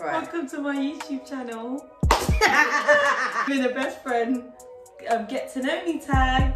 Right. Welcome to my YouTube channel. Being a best friend, um, get to know me tag.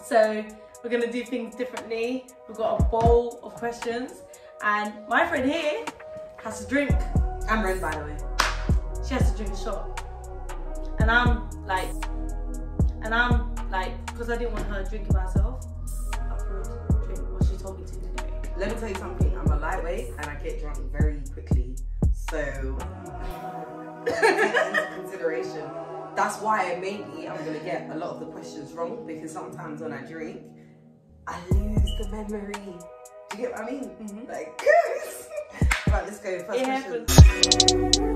So we're gonna do things differently. We've got a bowl of questions, and my friend here has to drink. I'm Ren, by the way. She has to drink a shot, and I'm like, and I'm like, because I didn't want her drinking by herself. I poured drink what she told me to. Anyway. Let me tell you something. I'm a lightweight and I get drunk very quickly. So, take that into consideration. That's why maybe I'm gonna get a lot of the questions wrong because sometimes when I drink, I lose the memory. Do you get what I mean? Mhm. Like, right, let's go. First It question. happens.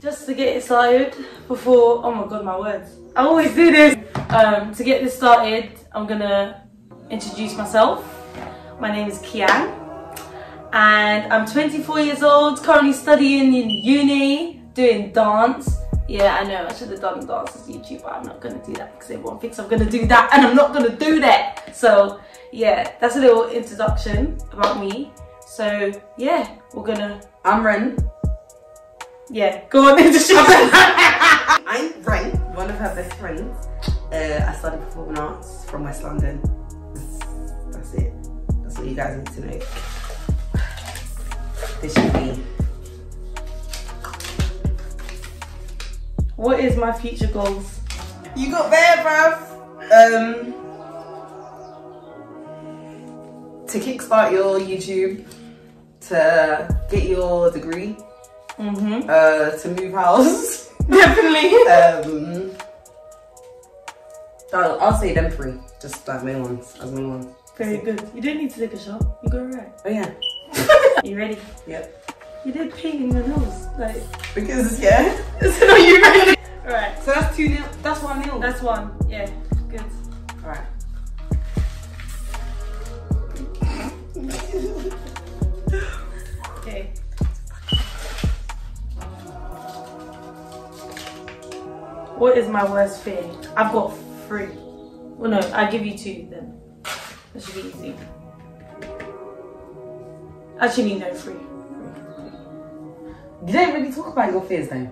Just to get it started before, oh my god, my words. I always do this. Um, to get this started, I'm gonna introduce myself. My name is Kian and I'm 24 years old, currently studying in uni, doing dance. Yeah, I know, I should have done dance as YouTube, but I'm not gonna do that because everyone thinks I'm gonna do that and I'm not gonna do that. So, yeah, that's a little introduction about me. So, yeah, we're gonna, I'm Ren. yeah, go on, introduce I'm Ren, one of her best friends. Uh, I studied performing arts from West London. That's, it. That's what you guys need to know. This should be. What is my future goals? You got there, bruv. Um, to kickstart your YouTube, to get your degree, Mm-hmm. uh, to move house. Definitely. um, I'll, I'll say them three, just like main ones, as main ones. Very good. You don't need to take a shot. You go right. Oh yeah. You ready? Yep. You did paint in your nose. Like, Because yeah. so are you ready? Alright, So that's two nil. That's one nil. that's one. Yeah, good. all right. Okay. What is my worst fear? I've got three. Well, no, I'll give you two then. That should be easy. Actually, no, three. You don't really talk about your fears though.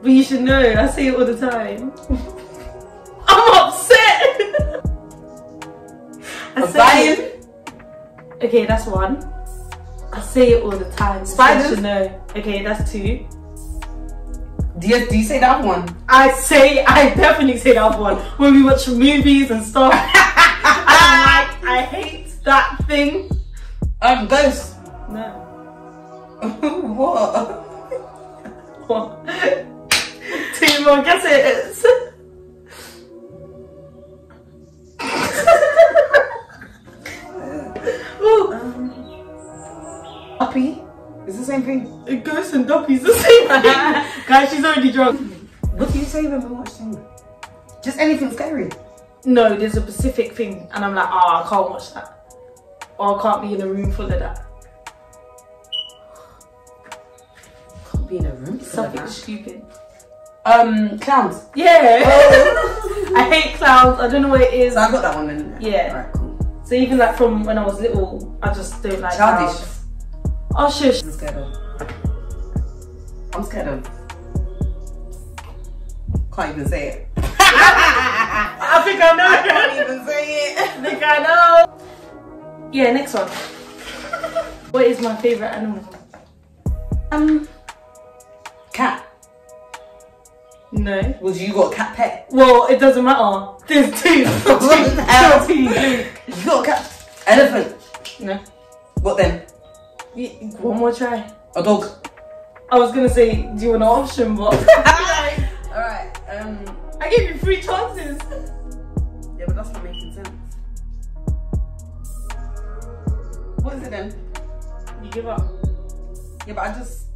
But you should know, I say it all the time. I'm upset! I say dying? it- Okay, that's one. I say it all the time. so You should know. Okay, that's two. Do you, do you say that one? I say, I definitely say that one. When we watch movies and stuff. I like, I hate that thing. Um, ghost. No. what? What? Two more, guess it. Ooh. Duppy? It's the same thing. Ghost and Duppy's the same. She's already drunk. What do you say when we watch things? Just anything scary. No, there's a specific thing, and I'm like, oh, I can't watch that. Or I can't be in a room full of that. Can't be in a room. full Something stupid. Um, clowns. Yeah. I hate clowns. I don't know what it is. So I got that one then. Yeah. Alright, cool. So even like from when I was little, I just don't like Childish. clowns. Oh shush. I'm scared of. I'm scared of. Can't even say it. I think I know. I can't even say it. I think I know. Yeah, next one. what is my favorite animal? Um, cat. No. Was you got a cat pet? Well, it doesn't matter. There's two. What the hell? Two, You got a cat? Elephant. No. What then? One more try. A dog. I was gonna say, do you want an option, but Alright, um, I gave you three chances. yeah, but that's not making sense. What is it then? You give up. Yeah, but I just,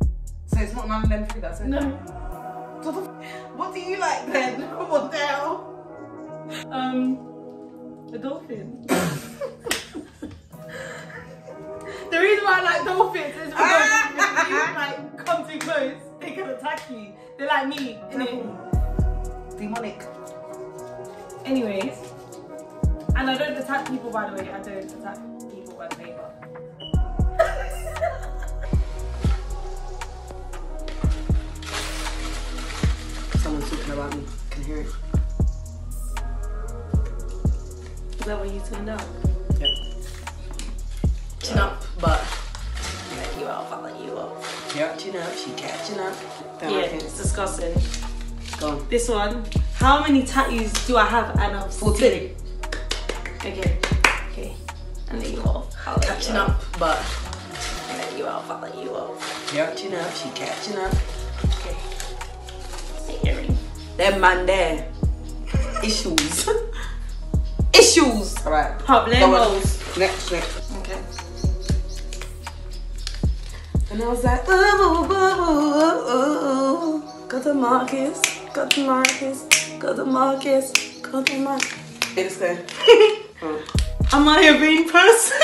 so it's not none of them three, that's it? No. What, what do you like then? What the hell? Um, a dolphin. the reason why I like dolphins is because if like me, innit? Demonic. Anyways, And I don't attack people, by the way. I don't attack people, by the way. But... Someone's talking about me. Can hear it. Is that what you turned out? Yep. Catching up, but you up, I'll let you up. Catching up, she catching up. Don't yeah, like it's disgusting. Go on. This one. How many tattoos do I have? And I'm 14. Okay. Okay. And then you off. I'll you Catching off. up, but I'll let you off. I'll let you off. catching up, she catching up. Okay. Earring. Them man there. Issues. Issues. Alright. Go Next, next. And I was like, ooh, ooh, ooh, ooh, ooh. Got the Marcus, got the Marcus, got the Marcus, got the Marcus. It's there. oh. Am I a vain person?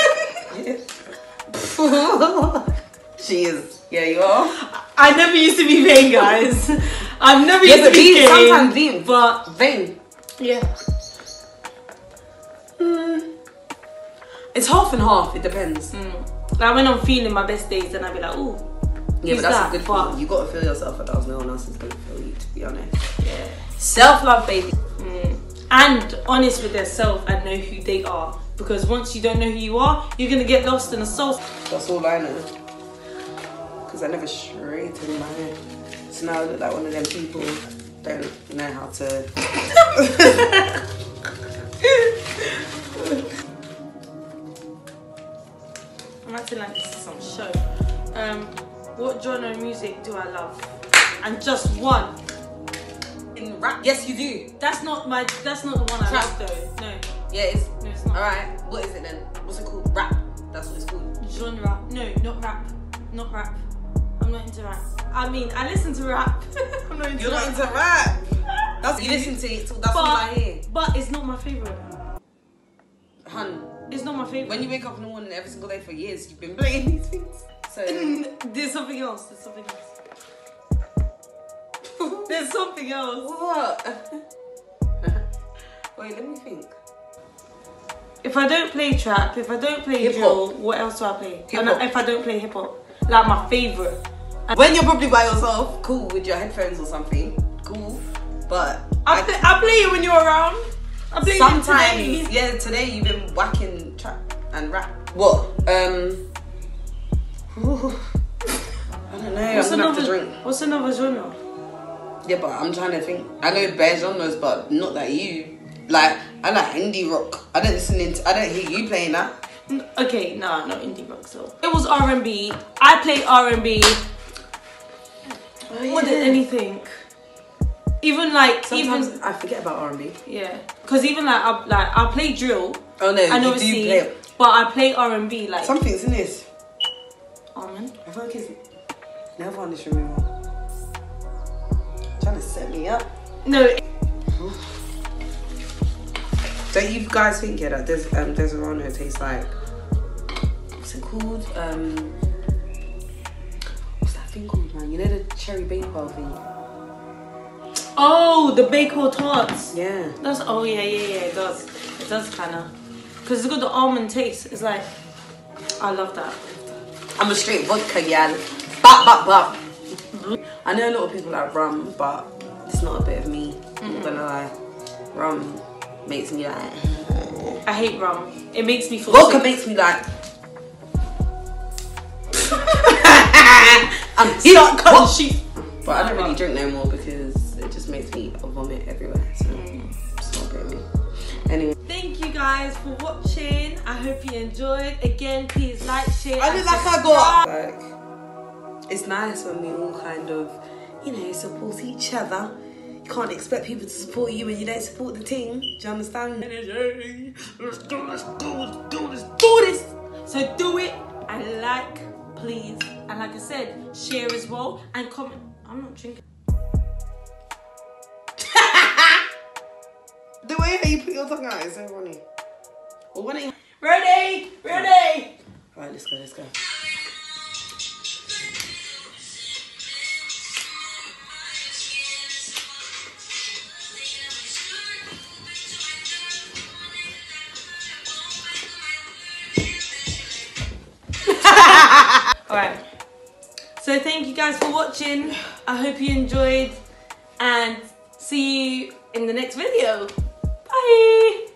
she is. Yeah, you are. I never used to be vain, guys. I've never Yeah, used to be vain. sometimes vain. But Vain. yeah. Mm. It's half and half. It depends. Mm. Like when I'm feeling my best days, then I'll be like, ooh. Yeah, but that's that? a good But-. You gotta feel yourself, else no one else is gonna feel you. To be honest. Yeah. Self love, baby. Mm. And honest with themselves and know who they are. Because once you don't know who you are, you're gonna get lost in the soul. That's all I know. Because I never straightened my hair. So now I look like one of them people don't know how to. I'm acting like this is some show. Um, what genre of music do I love? And just one. In rap? Yes, you do. That's not my. That's not the one I Trap. love though. No, Yeah, it's. no, it's not. Alright, what is it then? What's it called? Rap. That's what it's called. Genre. No, not rap. Not rap. I'm not into rap. I mean, I listen to rap. I'm not into rap. You're rap. not into rap. That's you listen to it. That's all I hear. but it's not my favorite. Hun, It's not my favorite. when you wake up in the morning every single day for years, you've been playing these things. So. There's something else. There's something else. There's something else. what? Wait, let me think. If I don't play trap, if I don't play Hip-hop. drill, what else do I play? And Hip-hop. if I don't play hip hop, like my favorite. When you're probably by yourself, cool with your headphones or something, cool. But I, play, I play it when you're around. Sometimes, today. yeah, today you've been whacking trap and rap. What? Um. I don't know. What's I'm gonna have another, to drink. what's another genre? Yeah, but I'm trying to think. I know bare genres, but not that you. Like I like indie rock. I don't listen into. I don't hear you playing that. Okay, nah, not indie rock. So it was R and B. I play R and B more than anything. Even like Sometimes even I forget about R and B. yeah, because even like I like I play drill Oh no, and you obviously, do play it. but I play R and B like Something's in this. almond. I feel like it's never on this removal. Trying to set me up. No, Don't you guys think yeah that there's um Disaronno tastes like what's it called? Um what's that thing called man? You know the cherry bakewell thing? Oh the Bakewell tarts. Yeah. That's oh yeah yeah yeah it does it does kind of because it's got the almond taste. It's like I love that. I'm a straight vodka gal. Bop bop bop. I know a lot of people like rum, but it's not a bit of me. I'm not gonna lie. Rum makes me like I hate rum. It makes me feel Vodka sick. makes me like I'm What? But I don't really drink no more Thank you guys for watching. I hope you enjoyed. Again, please like, share. I and did like I got like it's nice when we all kind of, you know, support each other. You can't expect people to support you when you don't support the team. Do you understand? Let's do let's do let's do let's do this. So do it and like, please. And like I said, share as well and comment. I'm not drinking. you put your tongue out. It's so funny. Well, when are Ready? Ready? All right, let's go, let's go. Alright, so thank you guys for watching. I hope you enjoyed and see you in the next video. Bye.